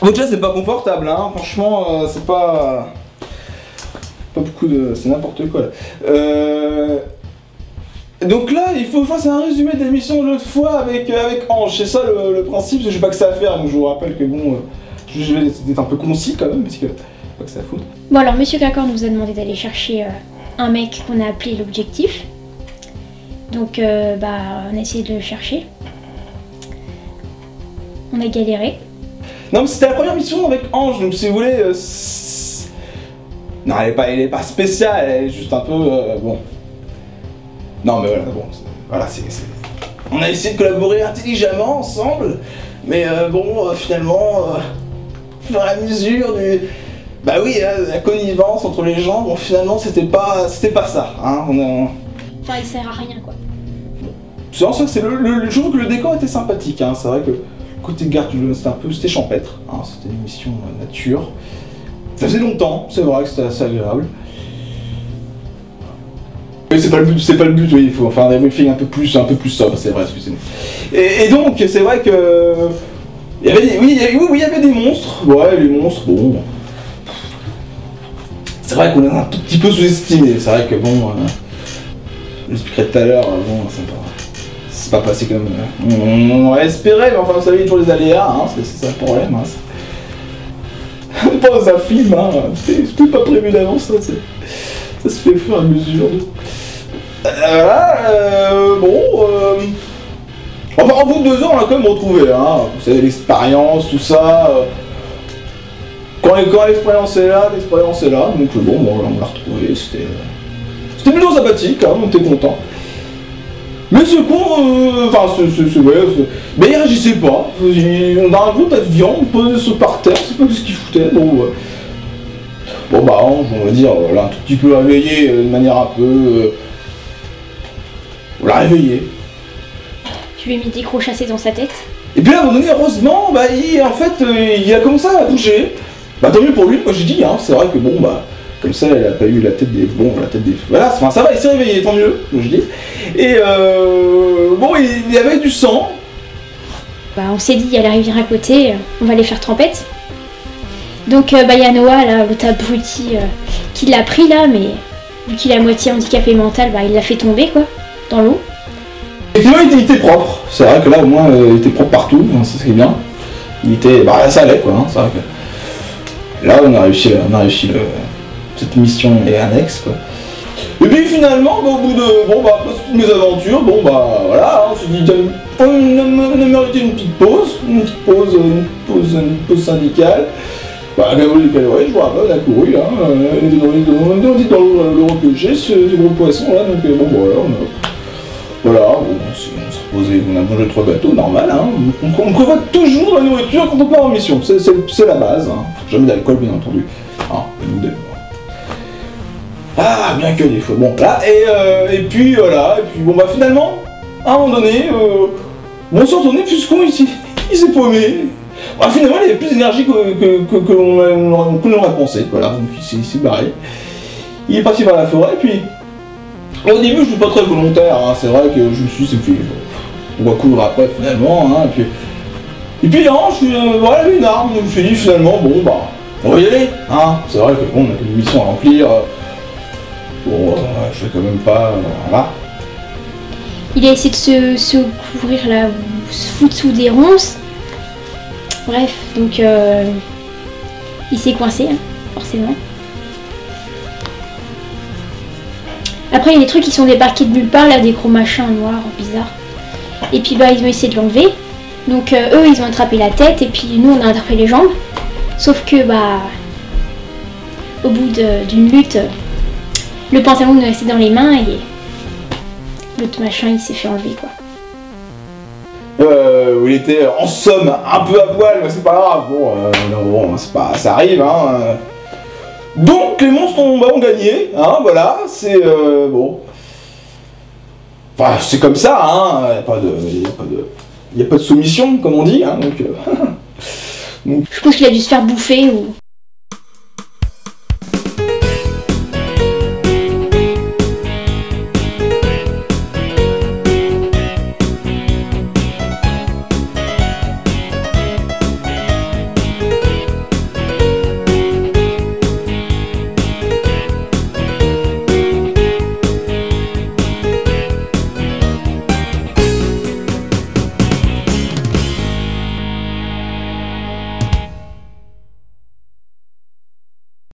Votre chaise c'est pas confortable, hein. Franchement, euh, c'est pas. Pas beaucoup de. C'est n'importe quoi là. Euh. Donc là, il faut que je fasse un résumé de l'émission de l'autre fois avec, euh, avec Ange. C'est ça le, principe, parce que j'ai pas que ça à faire. Donc je vous rappelle que bon, euh, je vais un peu concis quand même, parce que pas que ça à foutre. Bon alors Monsieur Cacor nous a demandé d'aller chercher un mec qu'on a appelé l'objectif. Donc bah on a essayé de le chercher. On a galéré. Non, mais c'était la première mission avec Ange, donc si vous voulez. euh, non, elle est, pas, elle est pas spéciale, elle est juste un peu. euh, bon. Non, mais voilà, bon. Voilà, c'est. On a essayé de collaborer intelligemment ensemble, mais euh, bon, euh, finalement, au fur et à mesure du. Bah oui, hein, la connivence entre les gens, bon, finalement, c'était pas, c'était pas ça. Hein, on a- Enfin il sert à rien quoi. c'est en soi, c'est le, le- le- je trouve que le décor était sympathique. Hein. C'est vrai que côté garde, c'était un peu, c'était champêtre. Hein. C'était une mission euh, nature. Ça faisait longtemps, c'est vrai que c'était assez agréable. Mais c'est pas le but, c'est pas le but. Oui, il faut faire un débriefing un peu plus, un peu plus sobre. C'est vrai, excusez-moi. Et, donc, c'est vrai que il y avait, oui, il y avait, oui, oui, il y avait des monstres. Ouais, les monstres, bon. C'est vrai qu'on est un tout petit peu sous-estimé. C'est vrai que bon. euh, je l'expliquerai tout à l'heure, euh, bon, c'est pas, c'est pas passé comme euh, on, espéré, mais enfin, vous savez, a toujours les aléas, hein, c'est, ça le problème. Hein, pas un film, hein, c'était, pas prévu d'avance, ça, ça se fait au fur et à mesure. Euh, voilà, euh, bon. euh, en bout de deux ans, on l'a quand même retrouvé, hein. Vous savez, l'expérience, tout ça. euh, Quand, l'expérience est là, l'expérience est là. Donc, bon, bon, on l'a retrouvé, c'était. euh, c'était plutôt sympathique, hein, on était content. Mais ce con, euh, enfin, ce, ce, ce- ouais, ce- mais il réagissait pas. On a un gros tas de viande posé sur par terre, c'est pas ce qu'il foutait. Bon, ouais. bon bah, on va dire, voilà, un tout petit peu réveillé euh, de manière un peu. euh, on l'a réveillé. Je lui ai mis des gros chassés dans sa tête? Et puis à un moment donné, heureusement, bah, il, en fait, euh, il a commencé à bouger. Bah tant mieux pour lui, moi j'ai dit, hein, c'est vrai que bon, bah, comme ça, elle a pas eu la tête des... Bon, la tête des... Voilà, enfin, ça va, il s'est réveillé, tant mieux, je dis. Et euh, bon, il, il y avait du sang. Bah on s'est dit il y a la rivière à côté, on va les faire trempette. Donc euh, bah il y a Noah là, l'autre abruti euh, qui l'a pris là, mais vu qu'il est à moitié handicapé mental, bah il l'a fait tomber quoi, dans l'eau. Effectivement, il était, il était propre. C'est vrai que là, au moins, euh, il était propre partout, hein, ça c'est bien. Il était... Bah ça allait, quoi, hein, c'est vrai que... Là, on a réussi, on a réussi le... cette mission est annexe, quoi. Et puis finalement, bah, au bout de. Bon, bah, après toutes mes aventures, bon, bah, voilà, hein, on s'est dit, on a, mérité une petite pause, une petite pause, une pause, une pause syndicale. Bah, volée des calories, je vois, bah, elle a couru, hein, euh, elle était dans, le, repêcher, ce, gros poisson, là, donc, euh, bon, voilà, on a. Voilà, bon, on s'est reposé, on a mangé trois gâteaux, normal, hein. On, prévoit toujours la nourriture quand on part en mission, c'est- la base, hein. Jamais d'alcool, bien entendu. Hein, deux. Ah, bien que des fois. Bon, là, et, euh, et puis voilà, et puis bon, bah finalement, à un moment donné, euh, bon, on s'est retourné, puisqu'on il, s'est- il s'est paumé. Bah, finalement, il avait plus d'énergie que, l'on aurait- pensé, voilà, donc il s'est- il barré. Il est parti vers la forêt, et puis. Au début, je suis pas très volontaire, hein, c'est vrai que je me suis c'est plus. On va courir après, finalement, hein, et puis. Et puis, non, je suis. euh, voilà, une arme, donc je me suis dit, finalement, bon, bah, on va y aller, hein. C'est vrai que bon, on a une mission à remplir. euh, Bon, euh, je vais quand même pas. euh, voilà. Il a essayé de se, couvrir là, ou se foutre sous des ronces. Bref, donc euh, il s'est coincé, hein, forcément. Après, il y a des trucs qui sont débarqués de nulle part, là, des gros machins noirs, bizarres. Et puis, bah, ils ont essayé de l'enlever. Donc, eux, ils ont attrapé la tête, et puis nous, on a attrapé les jambes. Sauf que, bah, au bout d'une lutte, le pantalon nous est resté dans les mains, et l'autre machin, il s'est fait enlever, quoi. Euh, où il était en somme un peu à poil, mais c'est pas grave. Bon, euh, non, bon, c'est pas, ça arrive, hein. Donc les monstres ont, bah, ont gagné, hein, voilà, c'est euh, bon. Enfin, c'est comme ça, hein. Y a pas de, y a pas de, y a pas de soumission, comme on dit, hein. Donc, euh, Je pense qu'il a dû se faire bouffer ou